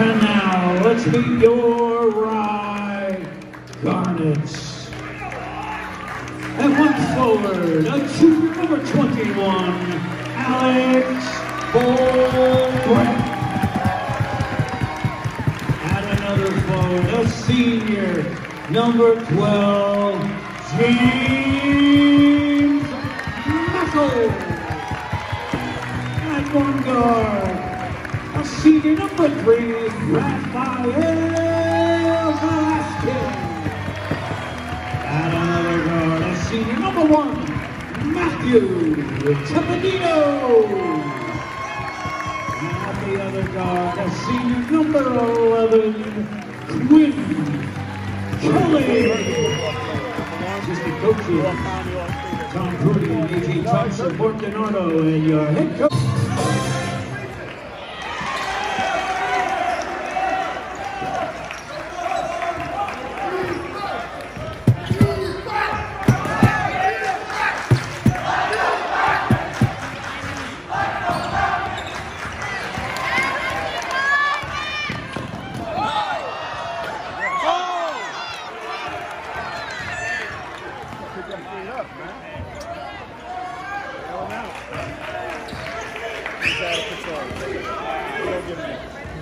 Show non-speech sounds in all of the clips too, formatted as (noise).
And now let's meet your Rye Garnets. And one forward, a junior number 21, Alex Bolbrett. And another forward, a senior, number 12, James Muckle. And one guard, senior number three, Raphael Velasquez. And another guard, a senior number one, Matthew Tapadino. And the other guard, a senior number 11, Quinn Kelly. Just Assistant coaches, Tom Prudy A.J. Thompson, Denardo, and your head coach.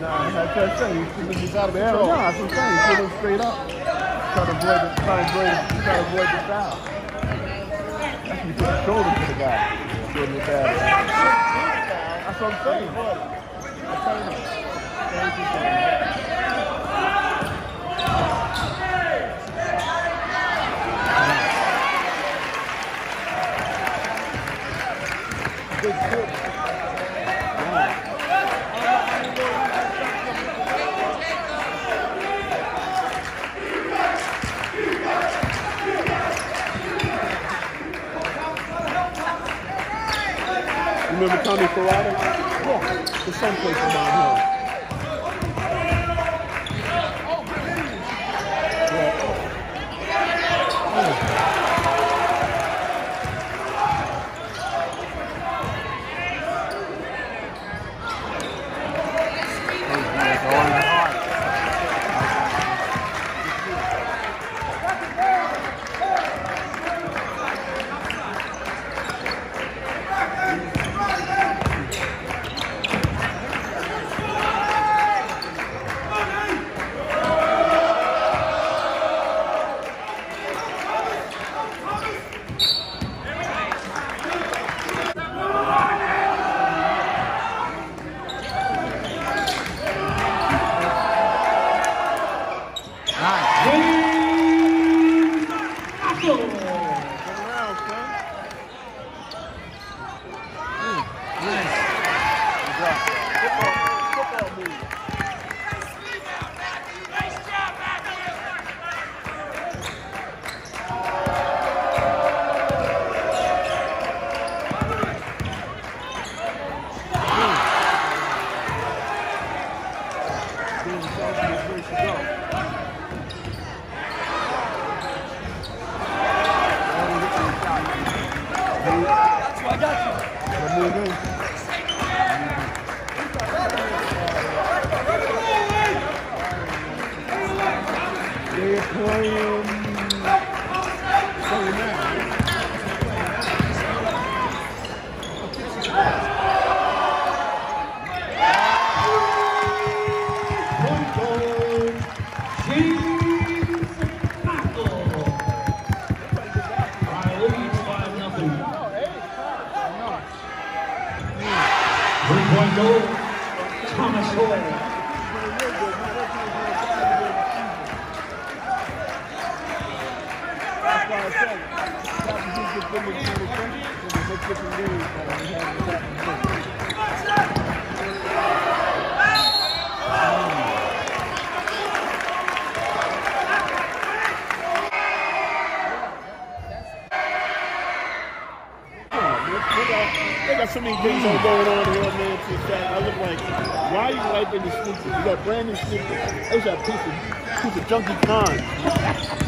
Nah, that's what I'm saying. He's he's out of control. No, that's what I'm saying. He's shooting straight up. Trying to avoid the, trying to avoid, trying to avoid the foul. That's when you put the shoulder to the guy. Shooting the foul. That's what I'm saying. I'm telling you. Thank you, thank you. Good, good. Remember Tommy Ferrata? Yeah. The someplace around here. So many things going on here, man. I look like, why are you wiping the sneakers? You got brand new sneakers. There's that piece of piece of junky con.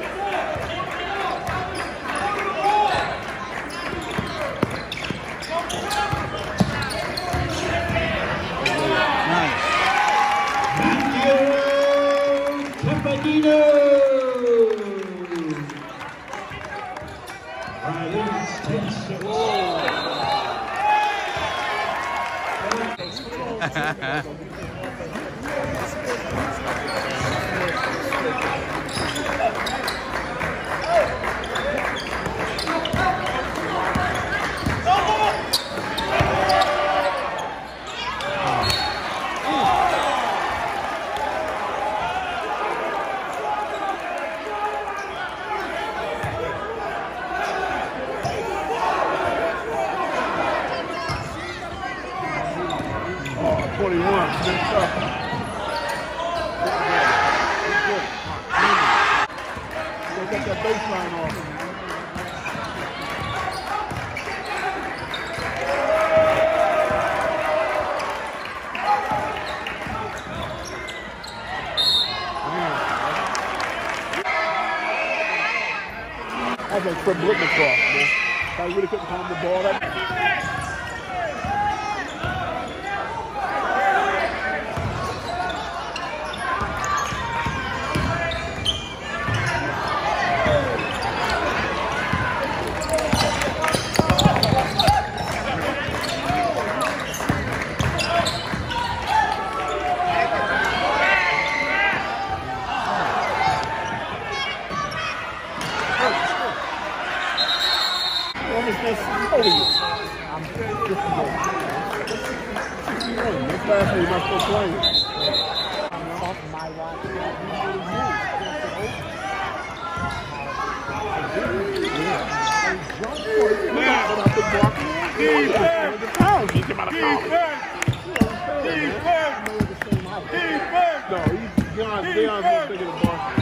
Campanino. Right, it's 10 Oh, (laughs) 21. Mixed up. Go get that baseline off. Cross, man. I really couldn't calm the ball. That This last week, my first playing. Man, but I've been walking. Defense! Pounds, he came out of pounds. Defense! No, he's Deion. Deion's not thinking of Boston.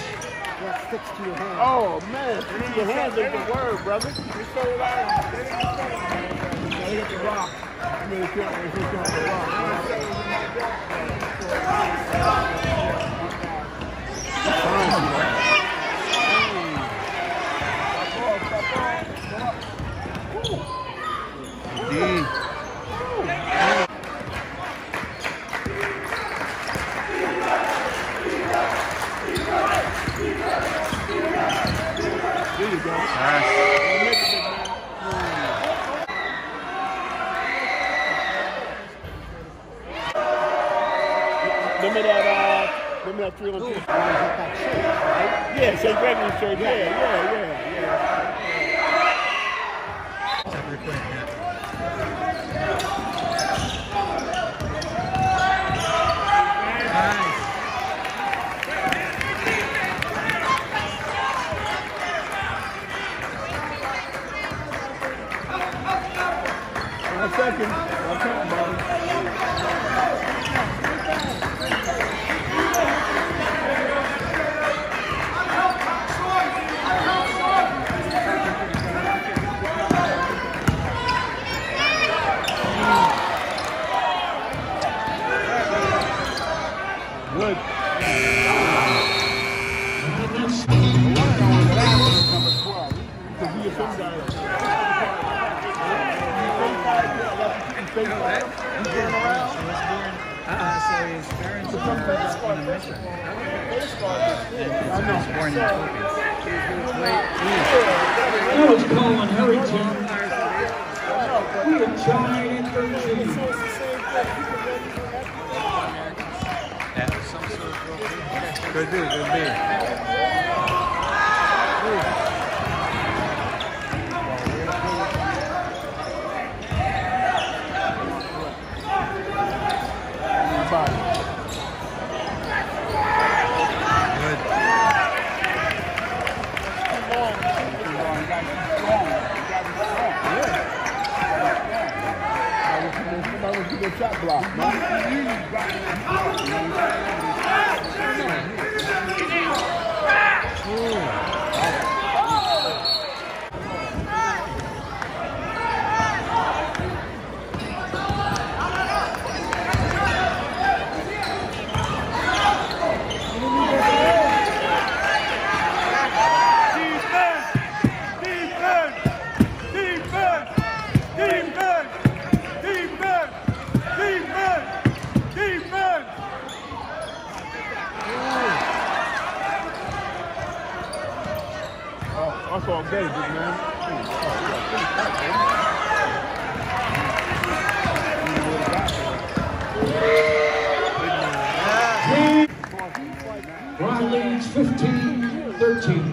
ball. When you play that ball like that, man. Kenley Roberts. Oh man, your hands ain't the word, brother. You so loud. Gotta get the rock. I mean, you can't, you can't the rock. There you go. Make it, big man. Remember that, uh, remember that three on two? Yeah, St. Gregory's shirt. Yeah, yeah, yeah, yeah. One second. One second, buddy. He's going around. Uh, That was Colin Harrington. We have tried and Could be, could be. your shot block, man. Defense! Defense! Defense! football Davis, man. Broad leads 15-13.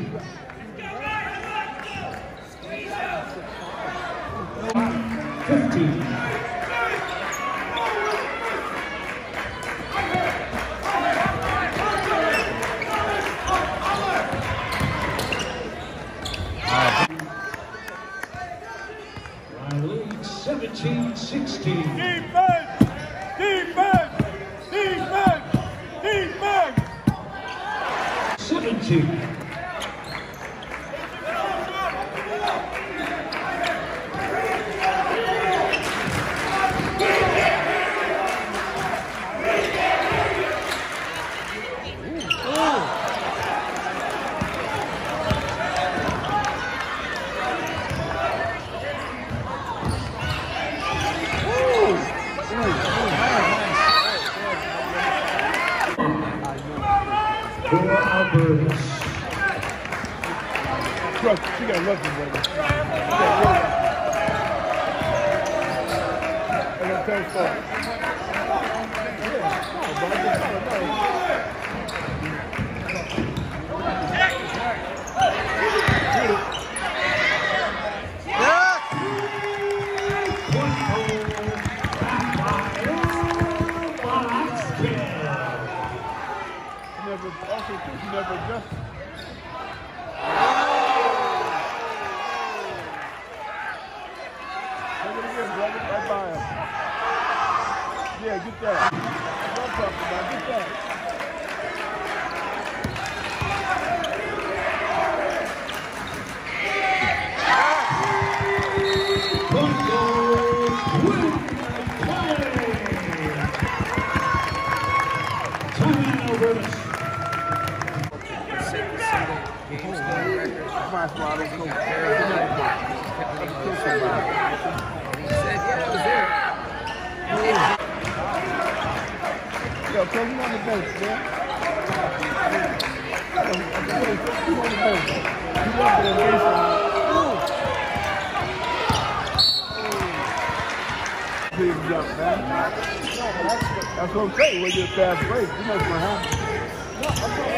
get a fast break. You know it's my home.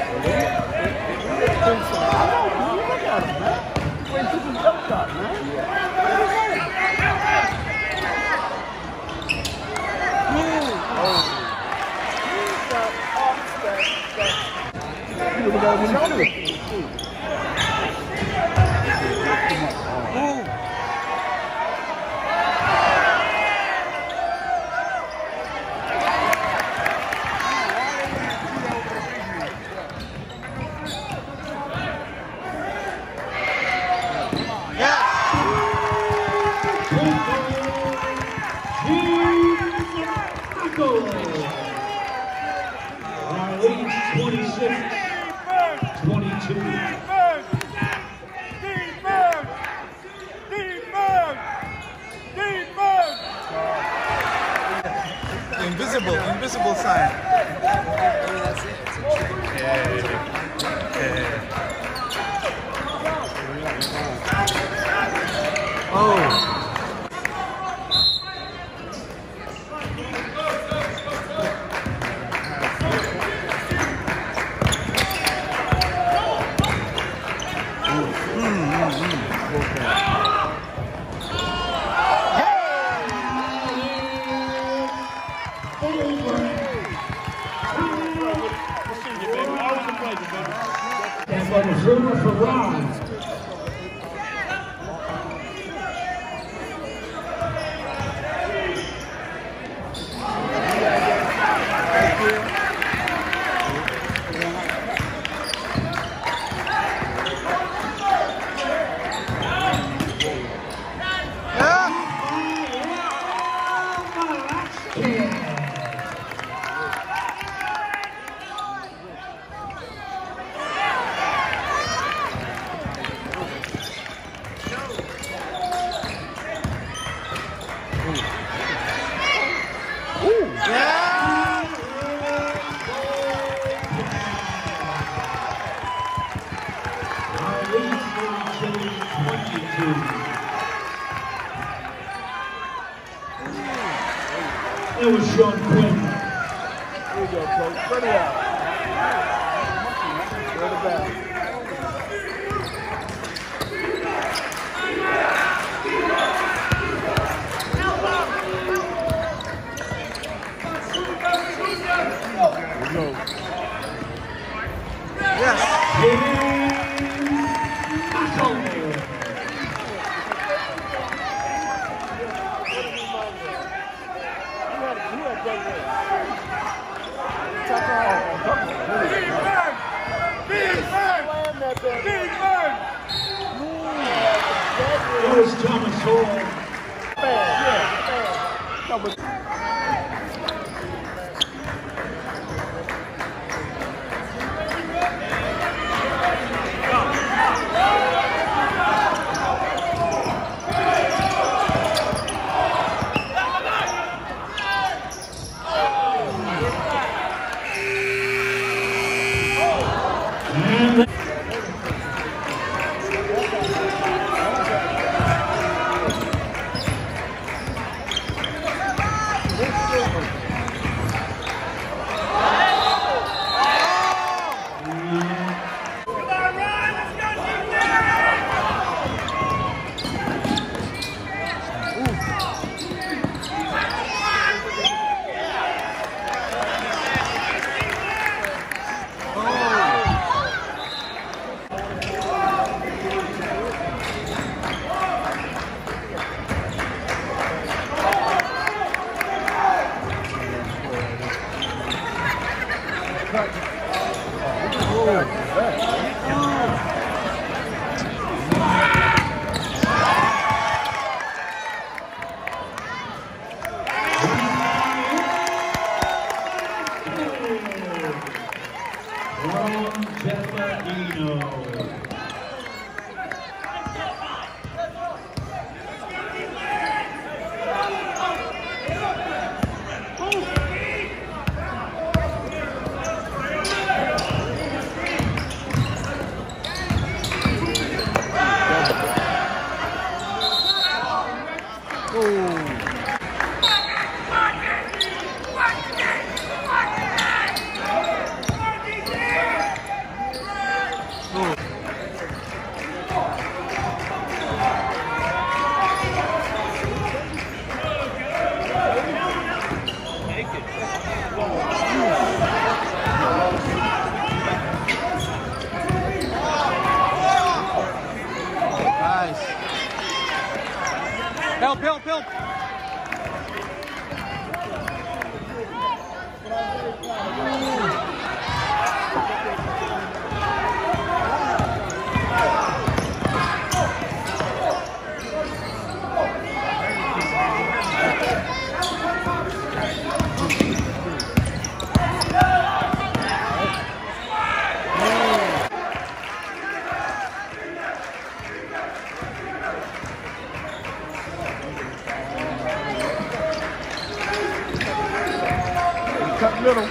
middle.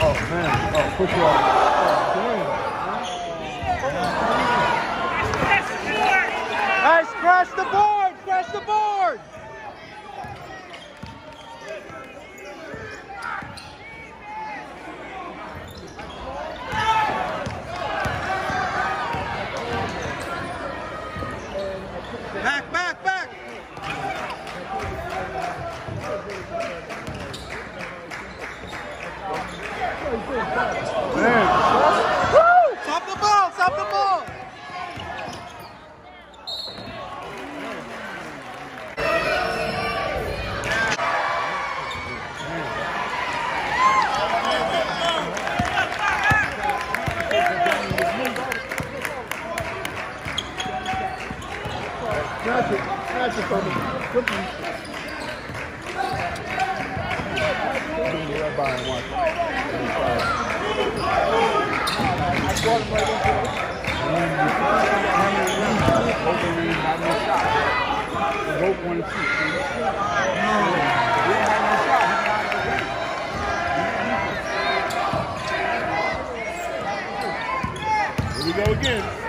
Oh, man. Oh, push off. Oh. Nice, crash the ball. Here we go again.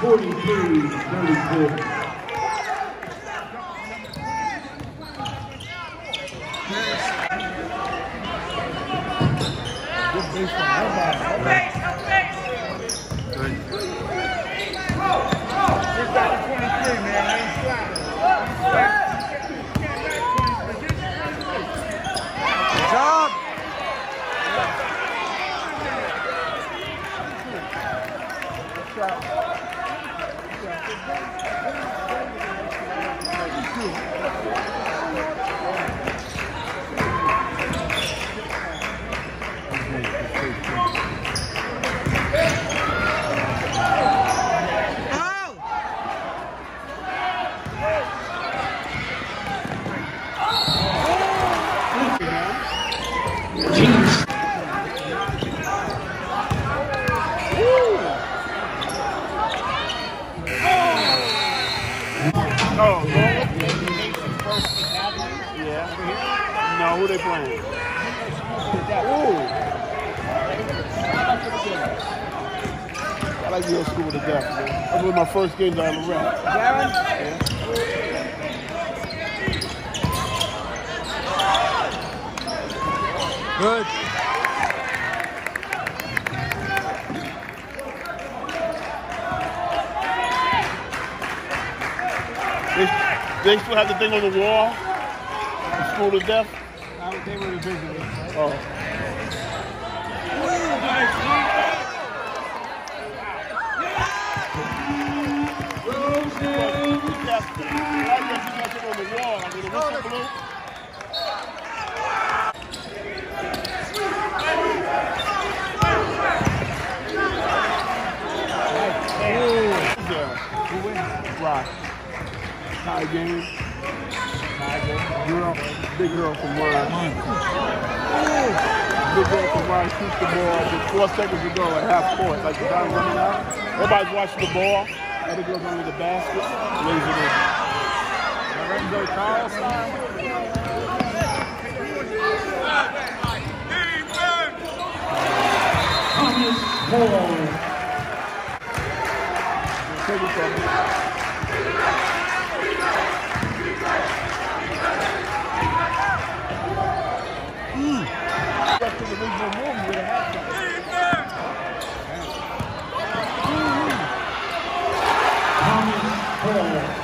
43-34. No, who they playing? Ooh. I like your school to death, man. That was my first game down the rent. Good. They, they still have the thing on the wall. School to death. Uh, they were visiting. Oh. Rosen. Yes. I guess you got it on the wall. I mean, the whistle blew. Who wins? Rock. Tie game. Girl, big girl from Ryan. Big girl from Ryan shoots the ball just four seconds to go at half court. Like the time running out. Everybody's watching the ball. Other girls under the basket. Lays it in. Lorenzo Carl style. Thomas Hall. Take it from me. Back to the original movie with a halftime. Thomas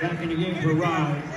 Back in the game for Ryan.